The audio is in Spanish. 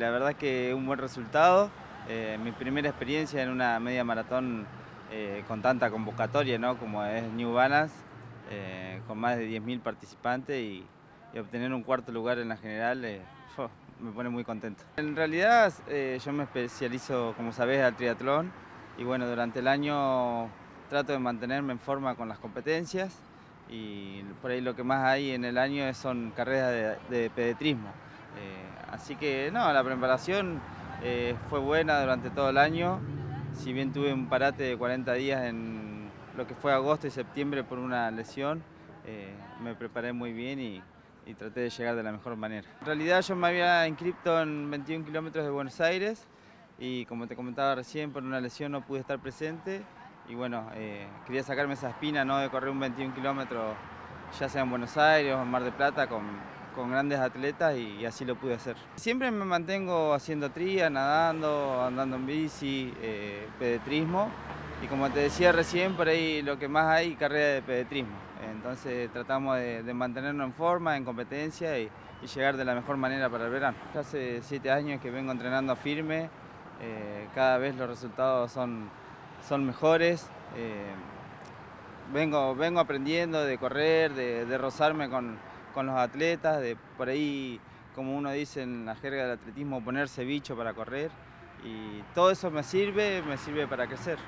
La verdad que un buen resultado, eh, mi primera experiencia en una media maratón eh, con tanta convocatoria ¿no? como es New Balance, eh, con más de 10.000 participantes y, obtener un cuarto lugar en la general me pone muy contento. En realidad yo me especializo, como sabés, al triatlón y bueno, durante el año trato de mantenerme en forma con las competencias y por ahí lo que más hay en el año son carreras de, de pedetrismo. Eh, así que no, la preparación eh, fue buena durante todo el año, si bien tuve un parate de 40 días en lo que fue agosto y septiembre por una lesión, eh, me preparé muy bien y, traté de llegar de la mejor manera. En realidad yo me había inscrito en 21 kilómetros de Buenos Aires y como te comentaba recién, por una lesión no pude estar presente y bueno, quería sacarme esa espina ¿no? de correr un 21 kilómetros, ya sea en Buenos Aires o en Mar del Plata, con, con grandes atletas y, y, así lo pude hacer. Siempre me mantengo haciendo tría, nadando, andando en bici, eh, pedetrismo y como te decía recién, por ahí lo que más hay carrera de pedetrismo. Entonces tratamos de, de mantenernos en forma, en competencia y, y, llegar de la mejor manera para el verano. Hace siete años que vengo entrenando firme, eh, cada vez los resultados son son mejores. Eh, vengo, vengo aprendiendo de correr, de, de rozarme con, con, los atletas, de por ahí, como uno dice en la jerga del atletismo, ponerse bicho para correr. Y todo eso me sirve, me sirve para crecer.